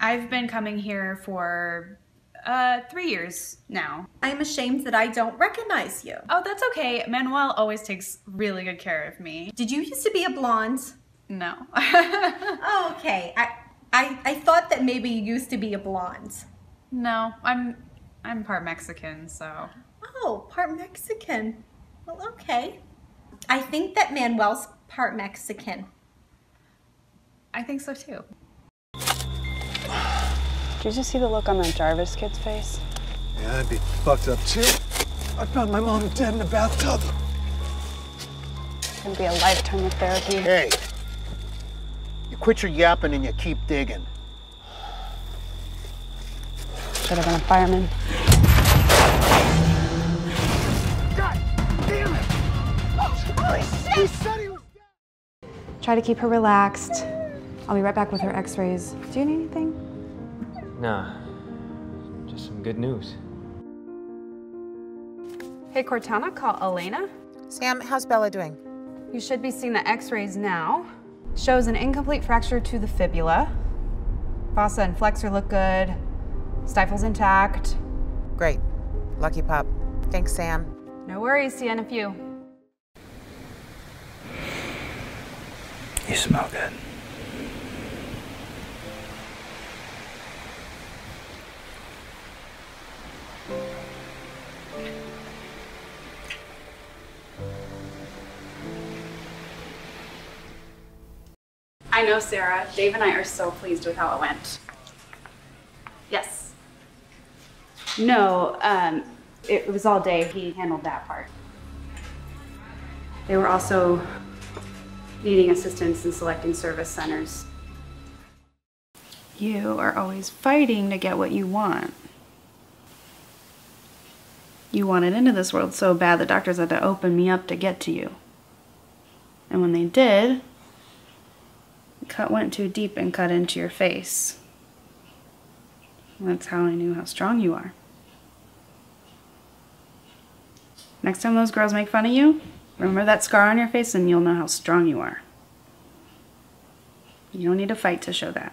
I've been coming here for uh, three years now. I'm ashamed that I don't recognize you. Oh, that's okay. Manuel always takes really good care of me. Did you used to be a blonde? No. Oh, okay. I, I, I thought that maybe you used to be a blonde. no, I'm I'm part Mexican, so Oh, part Mexican. Well, okay. I think that Manuel's part Mexican. I think so too. Did you just see the look on that Jarvis kid's face? Yeah, I'd be fucked up too. I found my mom dead in the bathtub. It's gonna be a lifetime of therapy. Hey, you quit your yapping and you keep digging. Should have been a fireman. God damn it! Holy shit! He said he was Try to keep her relaxed. I'll be right back with her x-rays. Do you need anything? Nah, just some good news. Hey, Cortana, call Elena. Sam, how's Bella doing? You should be seeing the x-rays now. Shows an incomplete fracture to the fibula. Fossa and flexor look good. Stifle's intact. Great. Lucky pup. Thanks, Sam. No worries, see you in a few. You smell good. I know, Sarah. Dave and I are so pleased with how it went. Yes. No, um, it was all Dave. He handled that part. They were also needing assistance in selecting service centers. You are always fighting to get what you want. You wanted into this world so bad the doctors had to open me up to get to you. And when they did, the cut went too deep and cut into your face. That's how I knew how strong you are. Next time those girls make fun of you, remember that scar on your face and you'll know how strong you are. You don't need to fight to show that.